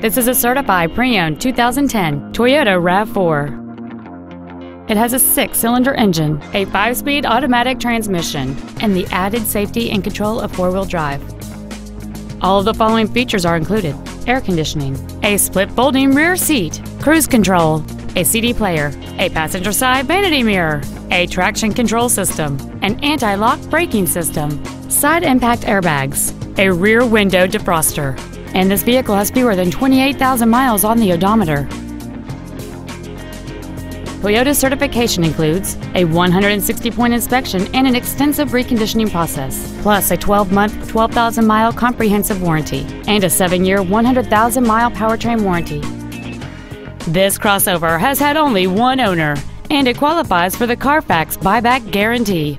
This is a certified pre-owned 2010 Toyota RAV4. It has a six-cylinder engine, a five-speed automatic transmission, and the added safety and control of four-wheel drive. All of the following features are included. Air conditioning, a split folding rear seat, cruise control, a CD player, a passenger side vanity mirror, a traction control system, an anti-lock braking system, side impact airbags, a rear window defroster, and this vehicle has fewer than 28,000 miles on the odometer. Toyota's certification includes a 160-point inspection and an extensive reconditioning process, plus a 12-month, 12,000-mile comprehensive warranty and a 7-year, 100,000-mile powertrain warranty. This crossover has had only one owner, and it qualifies for the Carfax buyback guarantee.